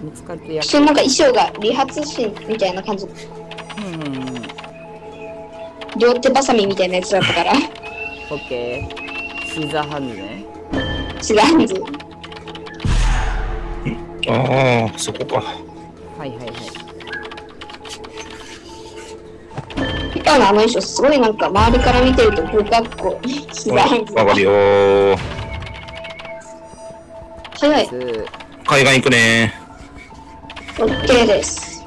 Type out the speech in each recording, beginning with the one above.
見つかるとや普通なんか衣装が理髪師みたいな感じ。うんうんうん両手バサミみたいなやつだったから。オッケーシーザーハンズね違うんです。ああ、そこか。はいはいはいピカのあの衣装すごいなんか周りから見てると不格好。違うんです。わかるよー。早い。つ海岸行くね OK です。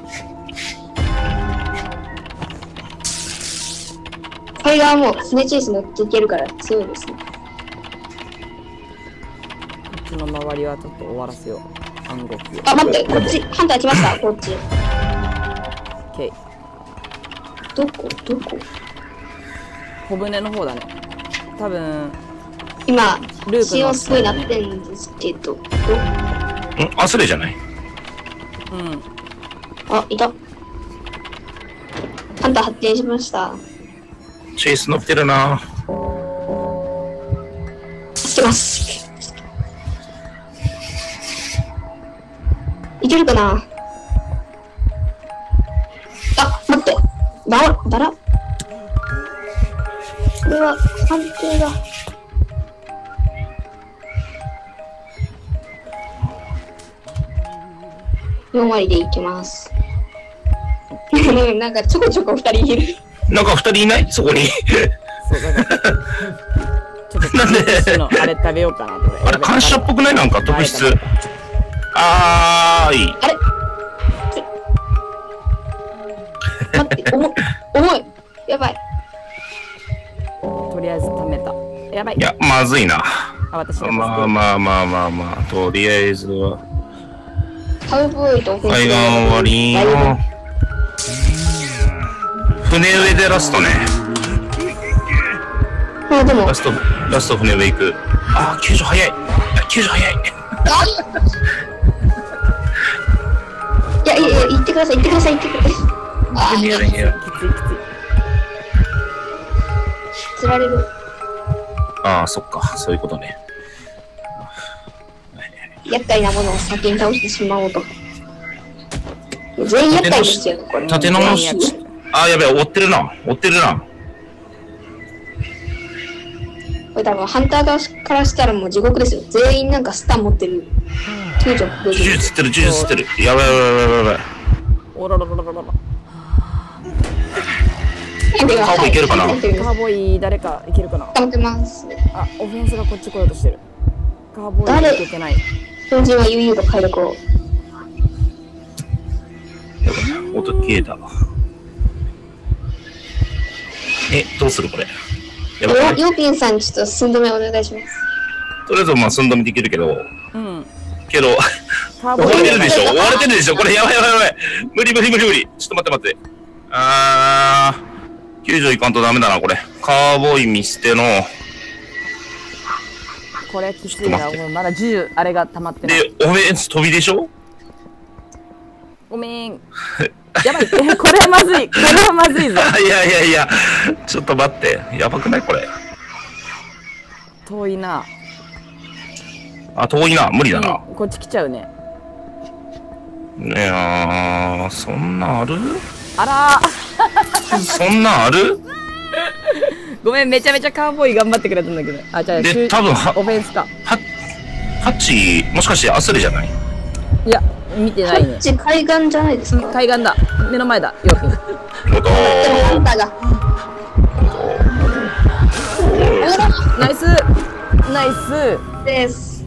海岸はもう船チェイス乗っていけるから強いですね。こっちの周りはちょっと終わらせようあ、待って、こっち、ハンター来ました、こっち。オッケーどこどこ小舟の方だね多分今、ループの気温すごいなってんですけど。どんアスレじゃないうんあ、いた。ハンター発見しました。チェイス乗ってるな助けます。いけるかな？あ、待って。バラ、バラ？これは判定だ。4割でいきます。なんかちょこちょこ2人いる。なんか二人いない？そこに。そうだからちょっとなんであれ食べようかなとあれ、感謝っぽくない？なんか特質。あーい。あれ？待って、重い。重い。やばい。とりあえず貯めたやばいいや、まずいな。あ私がまあまあまあまあまあ、とりあえずは、カウボーイと海岸終わり。船上でラストね。あ、でもラ、スト、ラスト船上行く。あー、救助早い。あ救助早い。あいやいやいや、行ってください、行ってください、行ってください。あいやいやきついきつい釣られる。ああ、そっか。そういうことね。厄介なものを先に倒してしまおうと。全員厄介ですよ、これ。立て直し。あー、やべえ、追ってるな。追ってるな。これ多分、ハンター側からしたらもう地獄ですよ。全員なんかスタン持ってる。救助できる。銃釣ってる、銃釣ってる。やばいやばいやばいやばい。おららららららカーカーボいけるかな？カーボーイ誰かいけるかな？頑張ってます。あオフェンスがこっち来ようとしてるカーボーイ誰いけてない標準は悠々と快楽を。やばい。音消えた。え、どうするこれ？やばい。ヨヨーピンさん、ちょっと寸止めお願いします。とりあえず、まあ、寸止めできるけど、うんけど、カーボーイ追われてるでしょ？追われてるでしょ？これやばいやばいやばい。無理無理無理無理。ちょっと待って待って。あー、救助いかんとダメだな、これ。カーボーイ見捨ての、これきついな。もうまだ10あれが溜まってない。で、オフェンス飛びでしょ？ごめん。やばい。えこれはまずい。これはまずいぞ。あいやいやいや、ちょっと待って。やばくない？これ。遠いな。あ、遠いな。無理だな。うん。こっち来ちゃうね。いやー、そんなんある？あらー。そんなんある？ごめんめちゃめちゃカーボーイ頑張ってくれたんだけど。あじゃあ多分はオフェンスか。は、ハッチ、もしかしてアスレじゃない？いや見てこないね。っち海岸じゃないですか。海岸だ。目の前だ。よく。のとでもハンターが。ナイス。ナイス。です。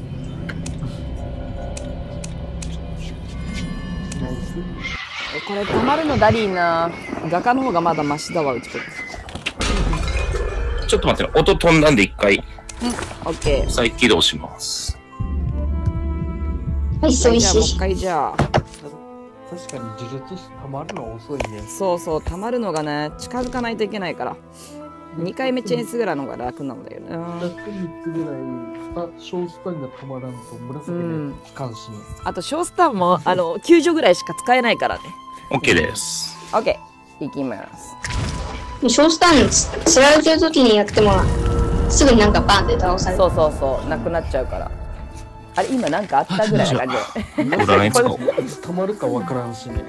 えこれたまるのダリーな。画家の方がまだマシだわうちこ。れちょっと待ってね。音飛んだんで一回オッケー再起動します。はい、そういじゃあもう一し。回じゃあ確かに呪術師溜まるの遅いね。そうそうたまるのがね近づかないといけないから2回目チェーンスぐらいの方が楽なんだよね100日ぐらい、小スタンが溜まらんと紫うんの機関士に。あとショースターもあの救助ぐらいしか使えないからね OK です。オッケーいきますショースタンつ釣られてる時にやっても、すぐになんかバンって倒される。そうそうそうなくなっちゃうからあれ今なんかあったぐらいな感じだよ占い使おう。た まるかわからんしね。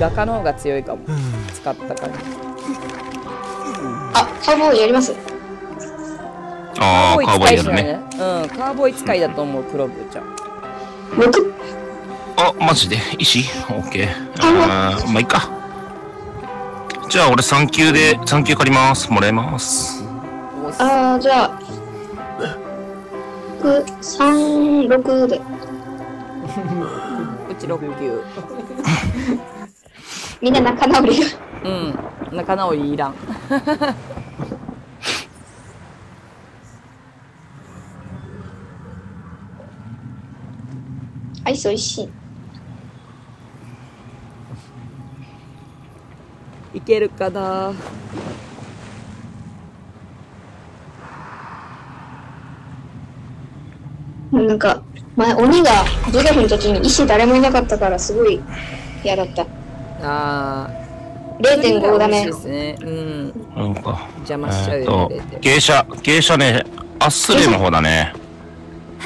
画家の方が強いかも使った感じあ、カウボーイやります？ああ、カウボーイやるね。うんカーボーイ使いだと思うプロブちゃん僕？あ、マジで？石？オッケー。あーまあいいか。じゃあ俺3級で、3級借ります。もらえます。あー、じゃあ、僕、3、6で。うち6級 みんな仲直りが。うん仲直りいらんアイス美味しい。いけるかな？なんか、前、鬼がジガフの時に石誰もいなかったからすごい嫌だった。あ0.5ダメで。すねうんなんか。邪魔しちゃうえっとよね、0.5芸者、芸者ね、アッスレの方だね。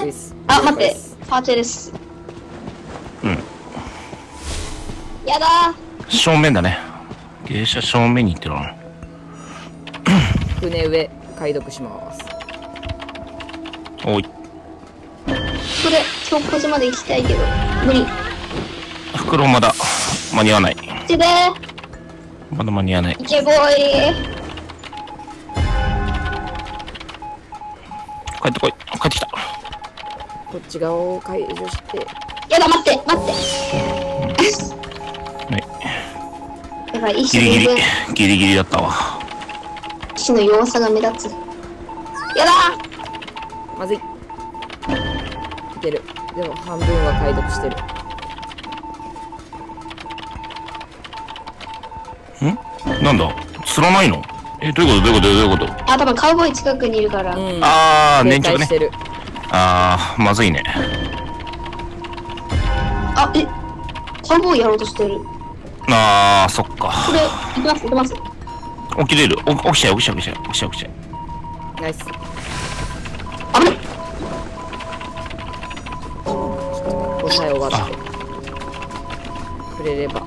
ですあ、待って。パーチェです。うん。やだ正面だね。芸者正面に行ってるな。船上解読しますおい。ー。これ、強固まで行きたいけど、無理。袋まだ間に合わない。ちでまだ間に合わない。イケボーイ帰ってこい。帰ってきた。こっち側を解除してやだ、待って、待って。ばい、石ギリギリギリギリだったわ。石の弱さが目立つ。やだまずい。いける。でも半分は解読してる。なんだ？釣らないの？え、どういうこと？どういうこと？どういうこと？あ、多分カウボーイ近くにいるから。うん。あー、粘着ね。警戒し。てる。あー、まずいね。あ、え？カウボーイやろうとしてる。あー、そっか。これ、行きます、行きます。起きれる？お起きちゃう、起きちゃう、起きちゃう、起きちゃう、起きちゃう。ナイス危ない答え終わってくれれば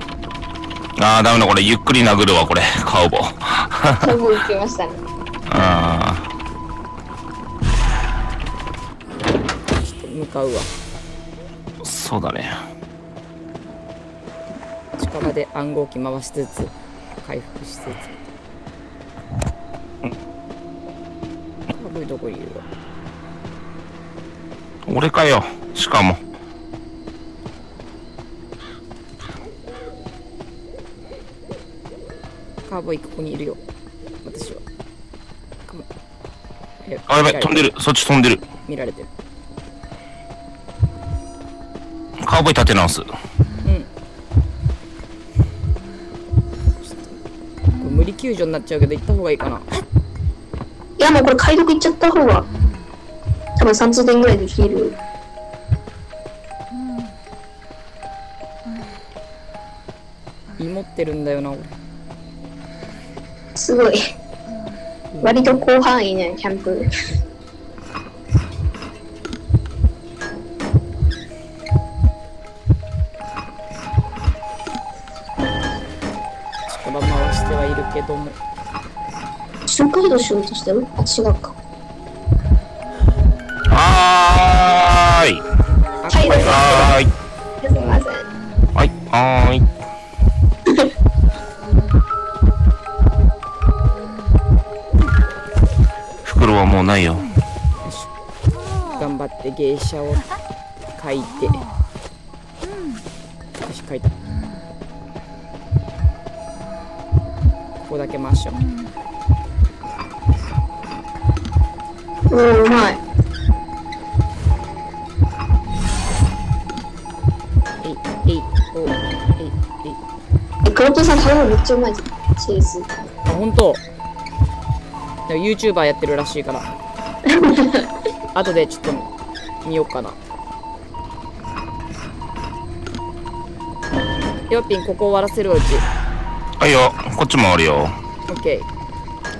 あー、ダメだ、これ。ゆっくり殴るわ、これ。カウボ。カウボ行きましたね。あ向かうわー、そうだね。近場で暗号機回しつつ回復しつつカーブイどこにいるわ俺かよ。しかも。カーボーイここにいるよ私はあ、やばい、飛んでる。そっち飛んでる。見られてるカウボーイ立て直す。うんこれ無理救助になっちゃうけど行った方がいいかな。いや、もうこれ解読行っちゃった方が、多分3通電ぐらいできる。胃持ってるん。だよな俺すごい。割と広範囲ね、キャンプ。周回路しようとしてる？あ、違うか。はーい。はい、すはーい。みません。はい。はーい。袋はもうないよ。頑張って芸者を書いてうおー、うまい。えいえいおえいえいえ、クロットさん食べ物めっちゃうまいじゃん。チーズ。あ本当。でも YouTuber やってるらしいから 後でちょっと見ようかなヨッピンここ終わらせるうちはいよ。こっちもあるよ。OK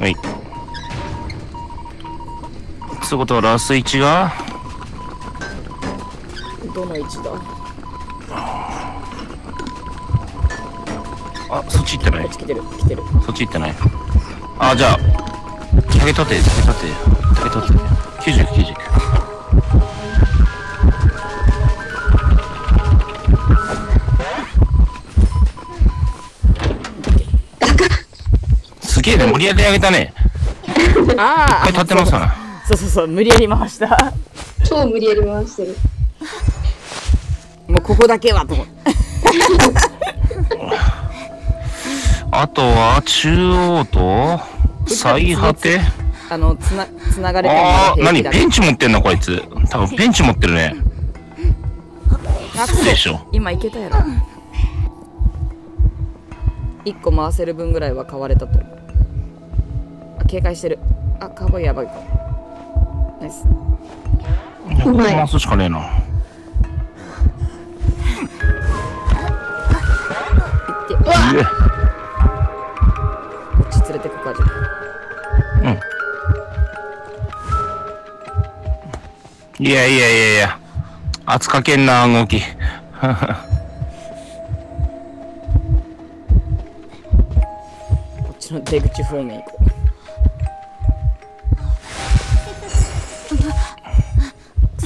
はい。そういうことはラス1が？どの位置だ？あ、そっち行ってないこっち来てる来てるそっち行ってないあ、じゃあ、竹取って、竹取って、竹取って。90、90。すげえね、盛り上げてあげたね。あ一回立ってますかな。そうそうそう無理やり回した。超無理やり回してる。もうここだけはと。思ってあとは、中央と、最果て？あのつなつながれてるあー、何だペンチ持ってんのこいつ。多分ペンチ持ってるね。あそうでしょ。今いけたやろ。1個回せる分ぐらいは買われたと警戒してる。あカーボーイやばいかナイスいやうまい回すしかねえな。行ってこ。っち連れてくかじゃいやいやいやいや。圧かけんな、動き。こっちの出口方面行こう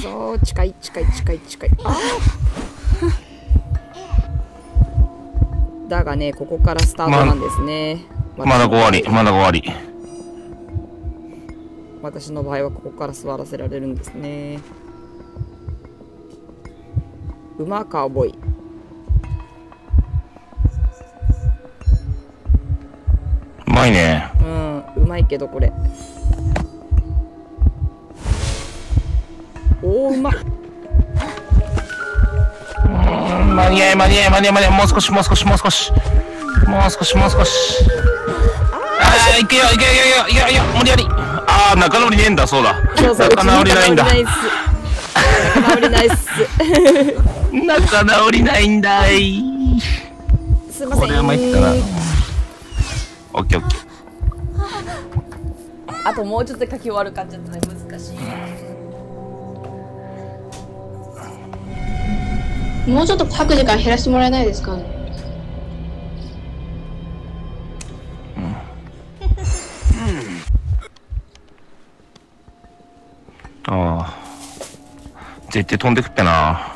そう近い近い近い近い。あー。だがねここからスタートなんですね、まだ5割、まだ5割。私の場合はここから座らせられるんですね。馬カウボーイうまいね。うんうまいけどこれおーうまっうん間に合い、間に合い、間に合い、間に合い。もう少し、もう少し、もう少し。もう少し、もう少し。ああ、いけよ、いけよ、いけよ、いけよ、無理やり。ああ、仲直りねえんだ、そうだ。そうそう仲直りないんだ。仲直りないっす仲直りないんだい。すいませんこれは参ったな。オッケーオッケー。あともうちょっと書き終わる感じだったらもうちょっと書く時間減らしてもらえないですかああ。絶対飛んでくってな。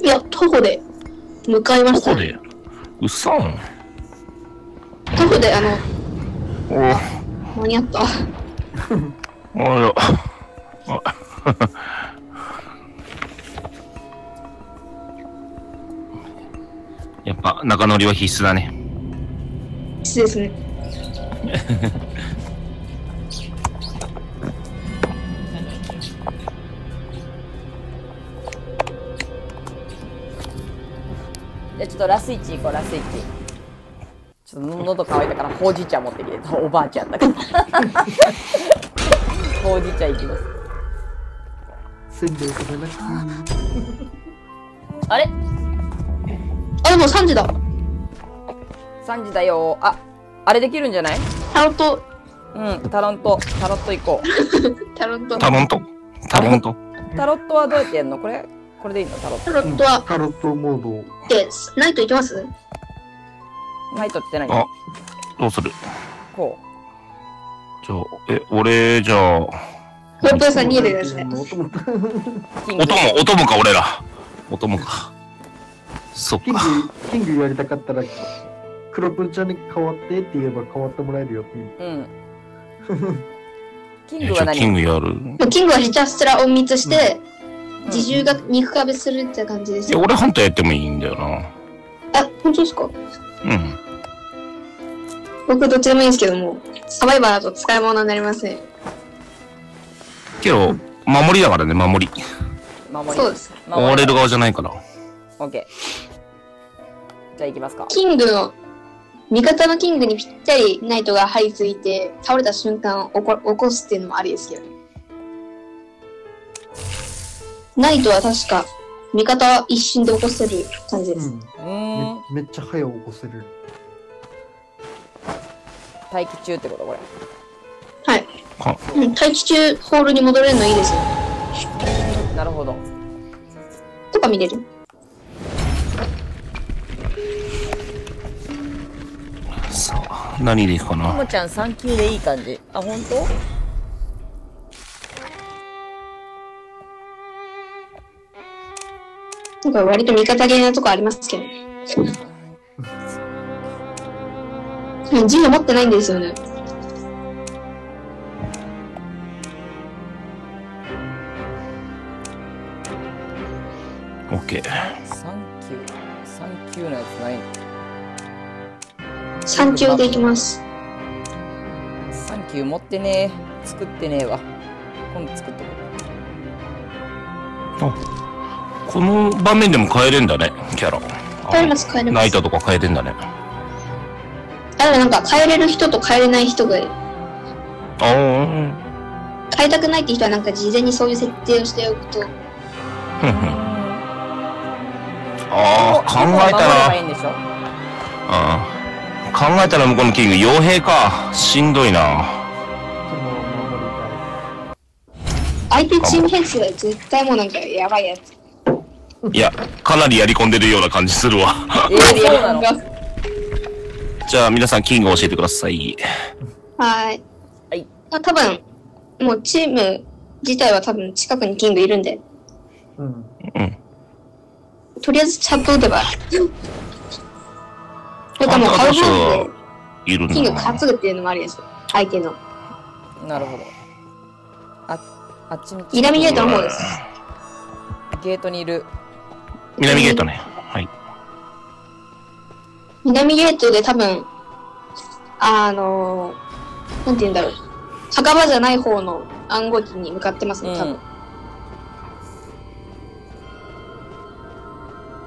いや、徒歩で向かいましたね。どこで？うっさん？徒歩で、あの、お間に合った。おおよ。あ やっぱ仲直りは必須だね。失礼ですね。じゃあちょっとラスイチ行こうラスイチちょっと喉乾いたからほうじ茶持ってきておばあちゃんだからほうじ茶行きます。せんべい食べなくていい。あれ？あ、でも3時だ。3時だよ。ああれできるんじゃない？タロット、うんタロント。タロット行こう。タロット。タロント。タロント。タロットはどうやってやるの？これ？これでいいの？タロッタロットは、タロットモード。で、ナイト行きます？トナイトって何？あどうする？こじゃあ、え、俺、じゃあ、ホップさんお供、お供か、俺ら。お供か。そっキングか。、キングやりたかったら、クロプンちゃんに変わってって言えば変わってもらえるよ。うんキンえじゃあ、グは何？キングやる。キングはひたすら隠密して、うん自重が肉壁するって感じですいや、。俺ハンターやってもいいんだよな。あ、本当ですか？うん。僕どっちでもいいんですけども、サバイバーだと使い物になりません。けど、守りだからね、守り。守りそうです。守追われる側じゃないから。オッケーじゃあ行きますかキングの、味方のキングにぴったりナイトが張り付いて、倒れた瞬間起こ起こすっていうのもありですけどね。ナイトは確か、味方は一瞬で起こせる感じです。うんめめっちゃ早起こせる。待機中ってことこれはい。かうん、待機中ホールに戻れるのいいですよ。なるほどとか見れる？さあ、何でいくかとな？もちゃん3級でいい感じあ本当？なんか割と味方ゲーなとこありますけどね。うん銃持ってないんですよね。オッケー。3級3級のやつないの？3級でいきます。3級持ってねえ作ってねえわ今度作っとここの場面でも変えれんだね、キャラ。変えます、変えれます。ナイトとか変えれんだね。あ、でもなんか変えれる人と変えれない人がいる。変えたくないって人はなんか事前にそういう設定をしておくと、ふんふんあー、考えたらいいんでしょあー考えたら向こうのキング、傭兵か。しんどいな。相手チーム編成は絶対もうなんかやばいやつ。いや、かなりやり込んでるような感じするわ。えー、そうなの？じゃあ皆さん、キング教えてください。はい。はい。まあ多分、もうチーム自体は多分近くにキングいるんで。うん。うん。とりあえずチャット打てば。これかもうカウボーイいるでキングな。担ぐっていうのもありですよ。相手の。なるほどああっちに南ゲートの方です。ゲートにいる南ゲートね。はい。南ゲートで多分、あのー、なんて言うんだろう。墓場じゃない方の暗号機に向かってますね、多分。うん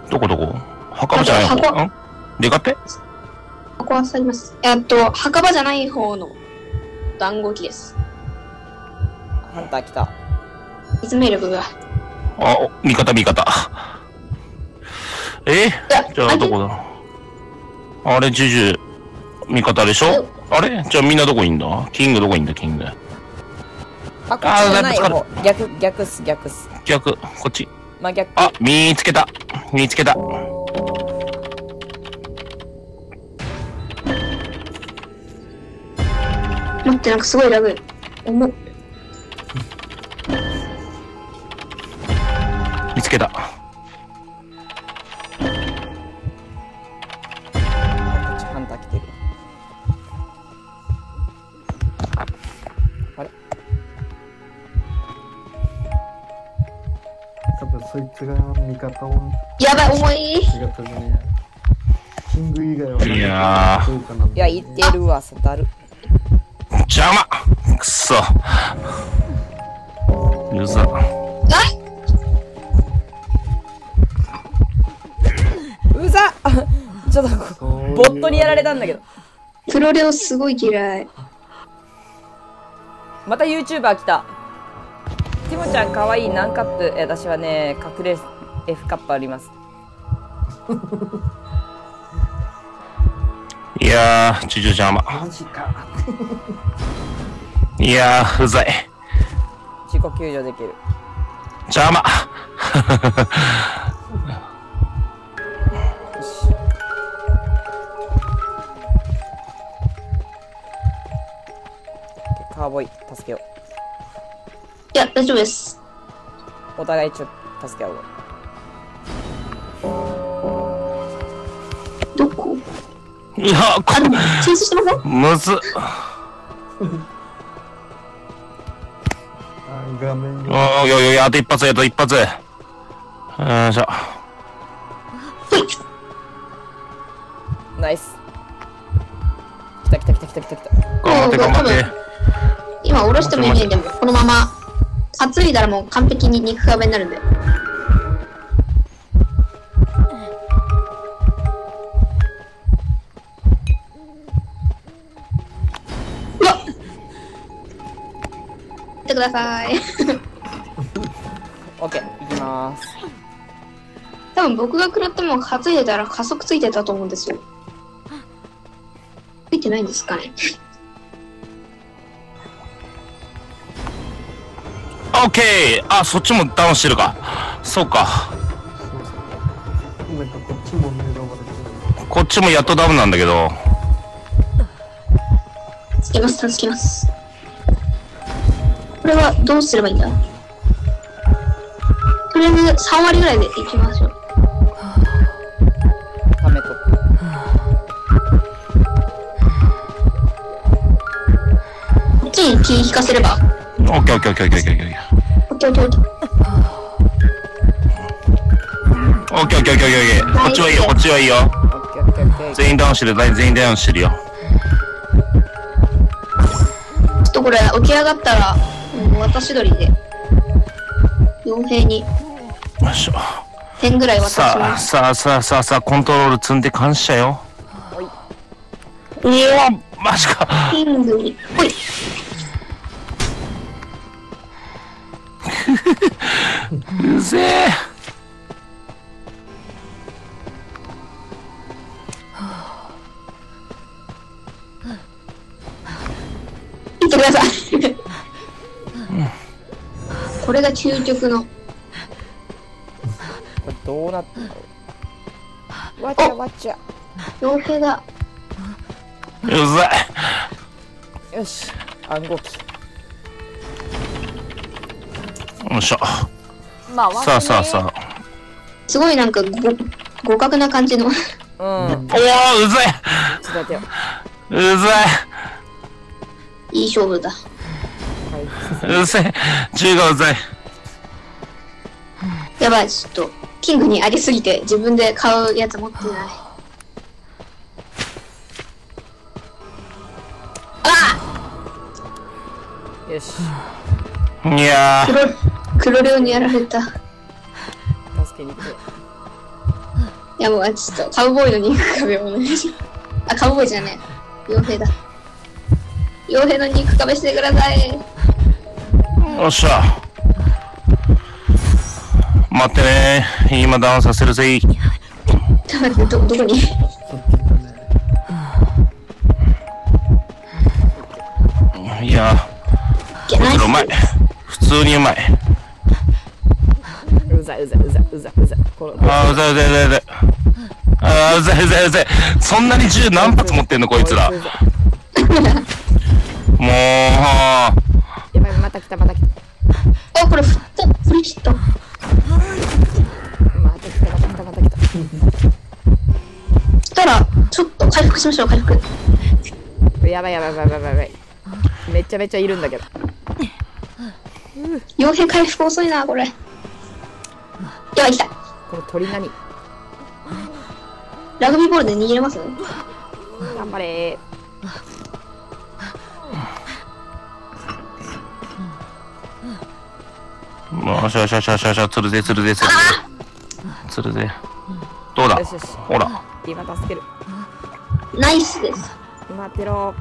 どこどこ？墓場じゃない箱方ん？デカペここは去ります。えっと、墓場じゃない方の暗号機です。ハンター来たいつメルブが。あ、お味方味方。え？じゃあどこだ？あれ、ジュジュ、味方でしょ？あれ？じゃあみんなどこいんだ？キングどこいんだ？キング。あこっちじゃない逆逆っす逆っす逆、こっち。真逆あ、見つけた。見つけた。待って、なんかすごいラグ。重っ。見つけた。やばい、重い。キング以外はいやいや言ってるわサタル。邪魔。くそ。うざ。うざ。っ ちょっとボットにやられたんだけど。プロレオすごい嫌い。また YouTuber 来た。ティモちゃんかわいい何カップえ私はね隠れ F カップありますいやー、ジュジュ邪魔。マジか。いやー、うざい。自己救助できる邪魔。カーボーイ助けよいや、大丈夫です。うお互いちょっと助け合おういやこも、チェイスしてません？むず画面おいやいやいや、あと一発や、あと一発。よいしょ。ナイス来た来た来た来た来た来た頑張って頑張って。今、下ろしてもいいね。でも、このまま、担いだらもう完璧に肉壁になるんで。ください。オッケー行きます多分僕が食らっても担いでたら加速ついてたと思うんですよ。ついてないんですかね。オッケーあ、そっちもダウンしてるか。そうか。こっちもやっとダウンなんだけど。つけます、助けます。これはどうすればいいんだ？とりあえず3割ぐらいでいきましょう。ためとく。こっちに気引かせれば。オッケーオッケーオッケーオッケーオッケーオッケー。オッケーオッケーオッケー。オッケーオッケーオッケーオッケーオッケー。こっちはいいよ、こっちはいいよ。オッケーオッケーオッケー。全員ダウンしてる、全員ダウンしてるよ。ちょっとこれ起き上がったら、私取りで、傭兵によいしょ。点ぐらい渡しさあ、ます。さあ、さあ、さあ、さあ、コントロール積んで感謝よ。おお、マジか。キングに、ほい。うぜえ。これが究極の。これどうなった？のわちゃわちゃ。傭兵が、うざい。よし。暗号機。よいしょ。まあ、さあさあさあ。すごいなんかご互角な感じの。あ。うん。おお、うざい。うざいい勝負だ。うざい。銃がうざい。やばい、ちょっと、キングにありすぎて自分で買うやつ持ってない。あよし。いや黒、黒レオにやられた。い助けに行くぜ。やもう、ちょっと、カウボーイの肉壁をお願いします。あ、カウボーイじゃねえ。傭兵だ。傭兵の肉壁してください。ー。よっしゃ。待ってね。今ダウンさせるぜ。ちょっと待って、ど、どこに？いやいけないー、うまい。普通にうまい。うざいうざいうざいうざうざ。あー、うざいうざいうざいうざい。あー、うざいうざいうざい。そんなに銃何発持ってんのこいつら。もう、やばい、また来た、また来た。あ、これ振った。振り切った。また来た、また来た、また来た。したら、ちょっと回復しましょう、回復。やばいやばいやばいやばいやばい。めちゃめちゃいるんだけど。傭兵回復遅いな、これ。やばい、来た。この鳥何？ラグビーボールで逃げれます？頑張れよしよしよしよしよし、釣るぜ、釣るぜ、釣るぜ。釣るぜ。どうだよしよし。ほら。今助ける。ナイスです。待ってろ。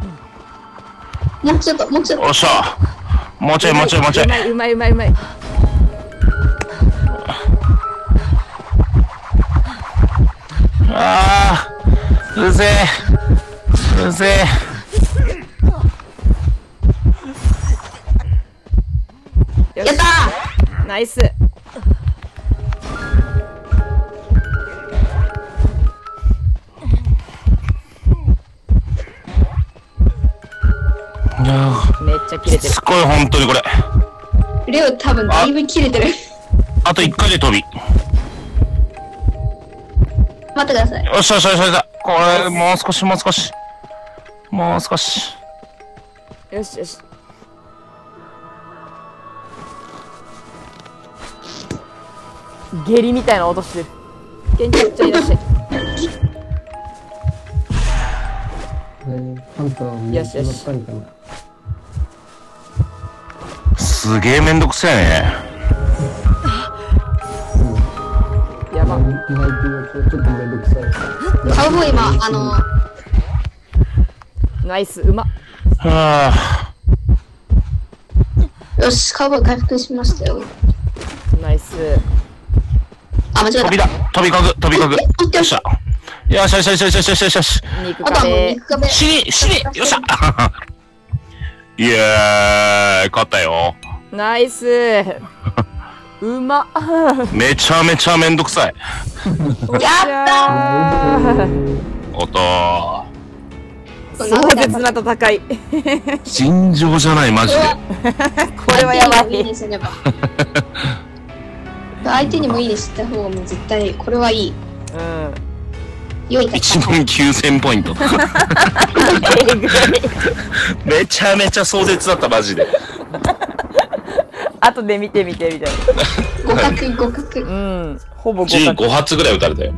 もうちょっと、もうちょっよっしゃ。もうちょい、もうちょい、もうちょい。うまいうまいうまいうまい。あー、うぜえ。うぜえ。やったーナイス。いやーめっちゃ切れてるす。ごい、本当にこれ。レオ多分だいぶ切れてる。あと1回で飛び。待ってください。よっしゃよっしゃよっしゃ。これ、もう少し、もう少し。もう少し。よしよし。下痢みたいな音してる。ケンちゃいらっしゃい。ねハンターを見つまったんかな。すげえめんどくせえね。やば。意外と言うとちょっとめんどくさい。カウボーイ今、あの、ナイス、うま。はあ。よし、カウボーイ回復しましたよ。ナイス。あ、間違えた。飛びだ。飛びかぐ、飛びかぐ。よっしゃ。よっしゃよしゃよしゃよしゃよしゃよしゃ。あとはもう肉壁。死に、死に、よっしゃ。イエーイ、勝ったよ。ナイス。うま。めちゃめちゃめんどくさい。やった。おと壮絶な戦い尋常じゃないマジでこれはやばい相手にもいいねす。れば相手にもいいねした方がもう絶対これはいい。うん良い1戦い。万9000ポイント。めちゃめちゃ壮絶だった、マジで。後で見てみてみたい互角互角。なうん。ほぼ互角。15発ぐらい撃たれたよ。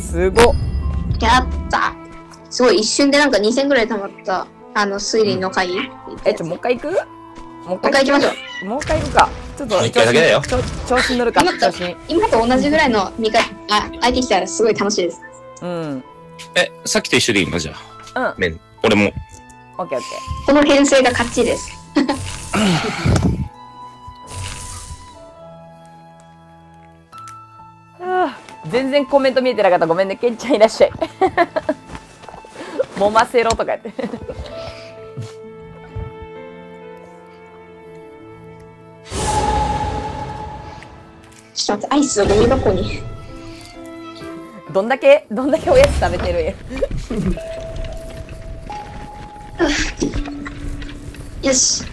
すご。っやった。すごい一瞬でなんか2000ぐらい溜まった。あの推理の回。えちょもう一回行く？もう一回行きましょう。もう一回行くか。ちょっともう一回だけだよ。調子に乗るか。今と今と同じぐらいの味方あ相手来たらすごい楽しいです。うん。え、さっきと一緒でいいの？じゃあ。うん。麺。俺も。オッケーオッケこの編成が勝ちです。全然コメント見えてなかった。ごめんね。ケンちゃんいらっしゃい。もませろとか言ってちょっと待ってアイスをゴミ箱に。どんだけどんだけおやつ食べてるん。や よし。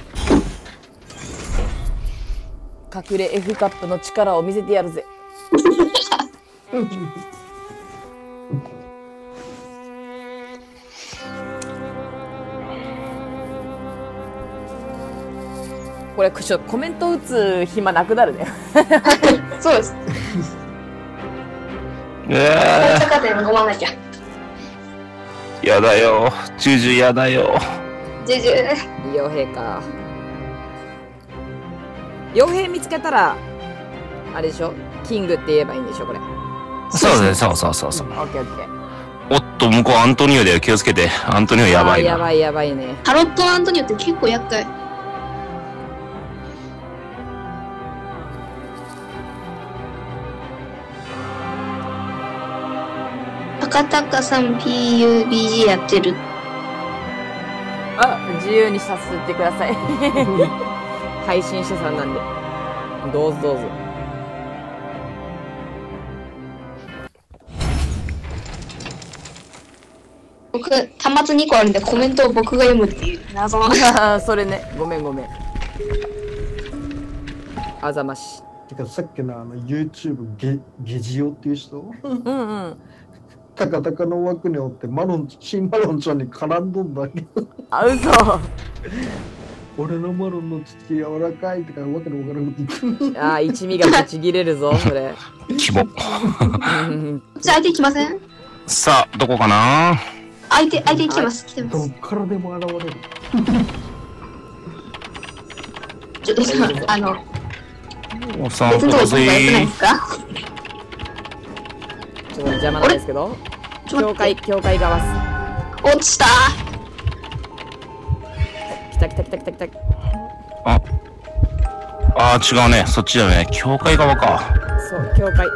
隠れ F カップの力を見せてやるぜ これちょっとコメント打つ暇なくなるね そうですやだよ。ジュジュやだよ。ジュジュ傭兵か傭兵見つけたらあれでしょキングって言えばいいんでしょこれそうですね、そうそうそうそう。オッケーオッケーおっと、向こうアントニオだよ。気をつけて。アントニオやばいやばいやばいねタロットアントニオって結構厄介赤高さん PUBG やってる。あ自由にさせてください。配信者さんなんで。どうぞどうぞ。僕端末2個あるんでコメントを僕が読むっていう。謎。の それね。ごめんごめん。あざまし。てかさっきのあの YouTube ゲゲジオっていう人？うんうんタカタカの枠におってマロン新マロンちゃんに絡んどんだけど。あ嘘。俺のマロンの土柔らかいとかわけのわからんこと言ってあー一味がぶち切れるぞそれ。キモ。うん。じゃあ相手来ません？さあ、どこかな？相手相手来てます来てます。どっからでも現れる。ちょっとあのお散別歩だのとこ行った方が良くないぜで。すか？ちょっと邪魔なんですけど。境ちょっと待って。界境界側っ落ちた。す来た来た来た来た来た。あ、あー違うね。そっちだね。教会側か。そう境界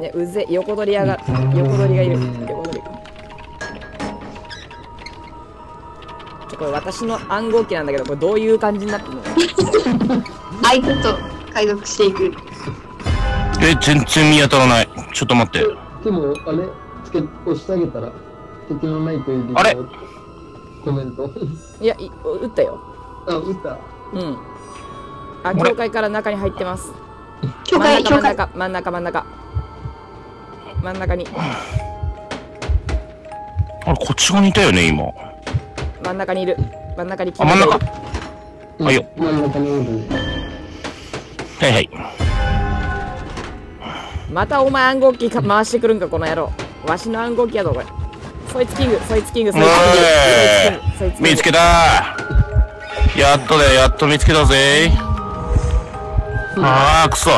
ねうぜ横取りやが横取りがいる。横取り。ちょこれ私の暗号機なんだけどこれどういう感じになってるの？相手と解読していくえ、全然見当たらない。ちょっと待って。でもあれつけ押してあげたら敵のないというあれ？コメント。いやい撃ったよ。あ撃った。うん。あれ。境界から中に入ってます。境真ん中真ん中真ん中真ん中。真ん中に。あれ、こっち側にいたよね、今。真ん中にいる。真ん中にあ、真ん中？うん。はいよ真ん中におる。はいはい。またお前暗号機か回してくるんかこの野郎。わしの暗号機やぞこれ。そいつキングそいつキングそいつキングそいつキングそいつキング。見つけた。やっとだよ、やっと見つけたぜ。あー、くそ。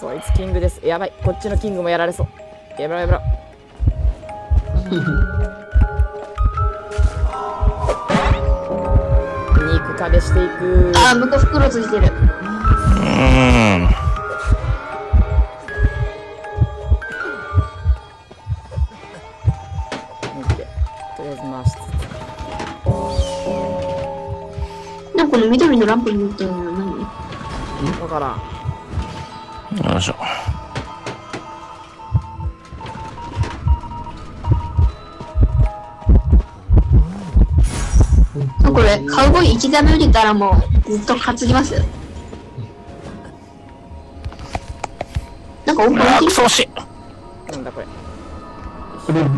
そいつキングです。やばい。こっちのキングもやられそう。やめろやめろ。肉壁していく。あー向こう袋ついてる。うーん。この緑のランプに乗ってるのは何？わからんよいしょ。あこれ、カウボーイ1ダメ売れたらもうずっと担ぎますよ。なんかオープンあー、キくそ惜しい。なんだこれそれ、うん。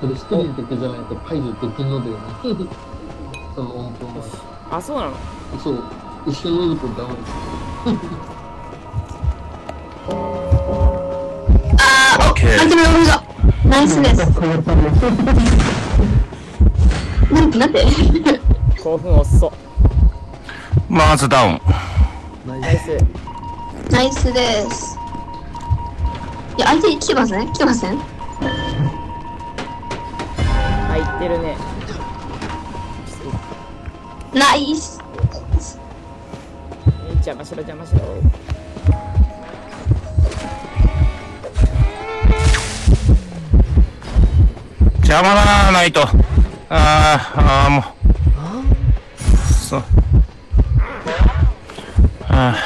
それ一人だけじゃないと解除できんのだよね。その音符も。あそうなの？そう。一緒に乗るとダメ。あー、オッケーお、アイテムロールだ。ナイスです。なんて、なんて？興奮遅っまずダウン。ナイスナイスです。いや、相手来てません来てません？入ってるねナイス。え邪魔しろ邪魔しろ邪魔だな、ないと。あー、あー、もう。そう。あい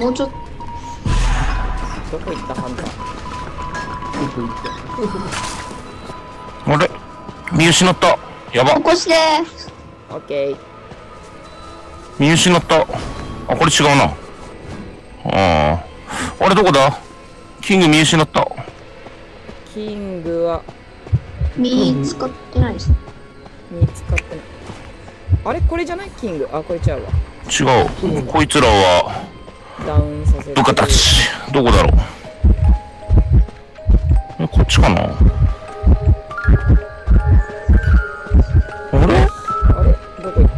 もうちょっと。どこ行ったハンター？あれ？見失った。やば起。こしてオッケー見失った。あ、これ違うな。ああ。あれどこだ？キング見失った。キングは見つかってないです。見つかってないあれ？これじゃない？キング？あこれちゃうわ違う。こいつらはダウンさせて部下たち。どこだろう？え、こっちかな？あれ？あれ？どこ行っ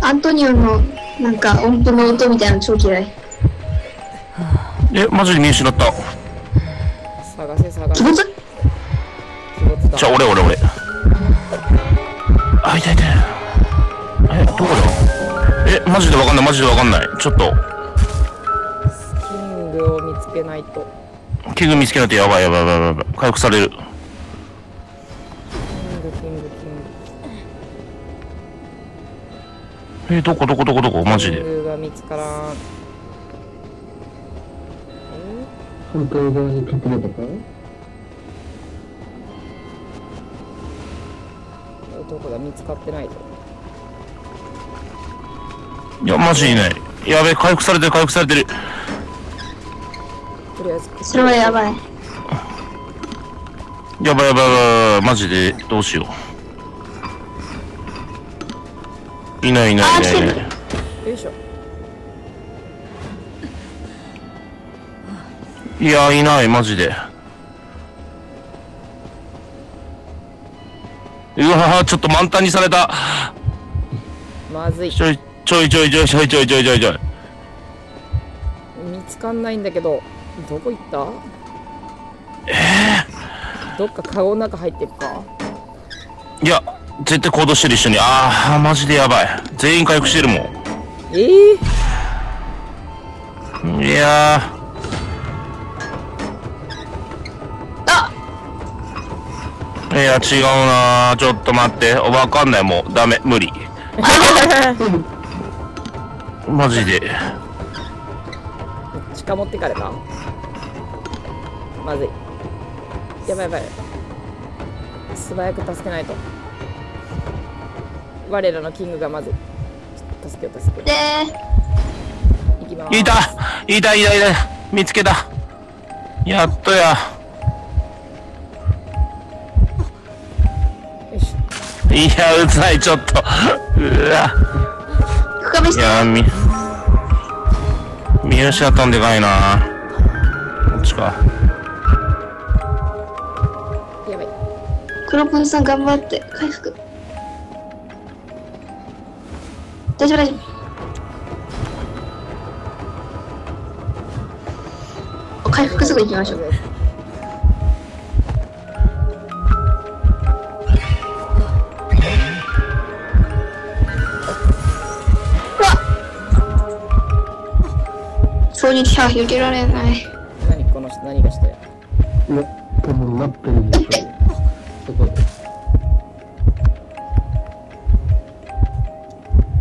た？アントニオの、なんか音符の音みたいなの超嫌い。え、マジで見失った。探せ探せ鬼没鬼没だじゃあ、俺、俺、俺。あ、いたいた。え、どこだえ、マジでわかんない、マジでわかんない。ちょっと、キングを見つけないと。キング見つけないとやばい、やばい、やばい、やばい。回復される。キングキングキング。え、どこ、どこ、どこ、どこ、マジキンが見つからん。え反対側に隠れたか？どこだ？見つかってないぞいや、マジいない。やべえ、回復されてる、回復されてる。とりあえずそれはやばい。やばい、やばい、やばいやばい、マジで、どうしよう。いない、いない、いないいない。よいしょいや、いない、マジで。うわちょっと満タンにされた。まずいちょい、ちょいちょいちょいちょいちょいちょいちょい。見つかんないんだけどどこ行った？どっかカゴの中入ってるか？いや、絶対行動してる一緒に。ああ、マジでやばい。全員回復してるもええん。いやあー。いや、違うなちょっと待って。わかんない、もう。ダメ、無理。マジで。鹿持ってかれたまずい。やばいやばい。素早く助けないと。我らのキングがまずい。助けよう助けよで、ういきます。いた。いたいたいた。見つけた。やっとや。よしいや、うざい、ちょっと。うわ。深めして。いや、み、見失ったんでかいな。こっちか。やばい黒ポンさん頑張って、回復。大丈夫大丈夫。回復すぐ行きましょう。う衝撃波避けられない。何この人何がしたよいや、多分なってるんですよ。そこで。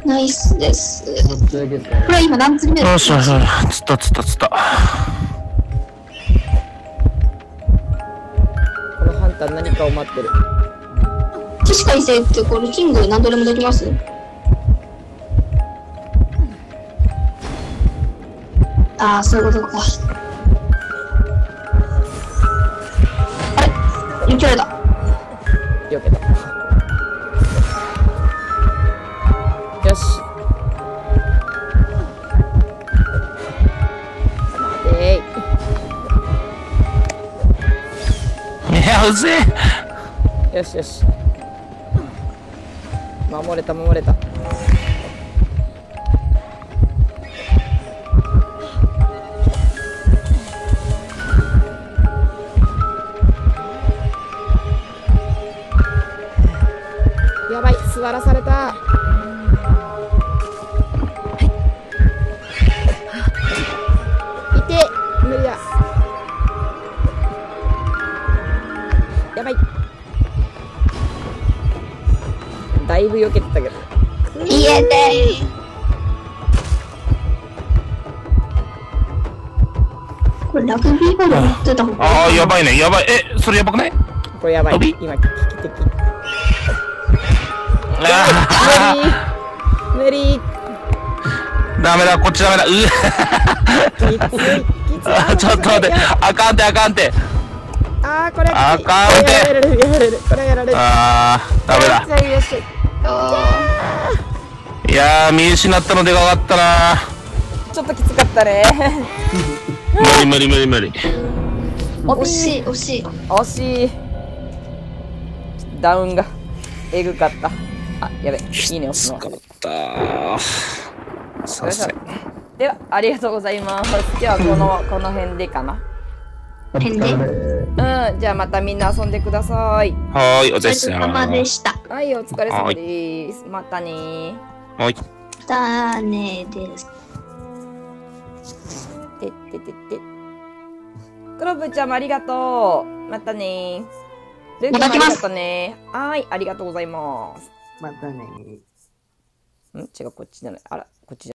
ナイスです。これ今何釣り目よしよしよし。つったつったつった。このハンター何かを待ってる知識改正ってこれキング何度でもできます？ああ、そういうことか。あれ？雪られた。避けたよし待ていや、うぜえ。ーよしよし守れた守れたこれラグビーボール持ってた方がああ、やばいね、やばい。え、それやばくない？これやばい。今危機的。あ無理。無理。ーダメだ、こっちダメだ。うきつい。きつい。わ ちょっと待って。あかんて、あかんて。あーこれ。あかんて。やられるやられるこれやられる。あー、ダメだ。いやー、見失ったのでかかったなちょっときつかったね無理無理無理無理。惜しい、惜しい。惜しいダウンがえぐかったあやべいいね押すのかったさせ。ではありがとうございます今日はこのこの辺でかなお疲れ。うんじゃあまたみんな遊んでくださいはーい、おお疲れ様様でした。はいお疲れ様ですまたねーはい。だねです。てってってって。クロブちゃんもありがとう。またね。ールーキーもありがとうね。はーいありがとうございます。またね。ん？違うこっちじゃない。あらこっちじゃない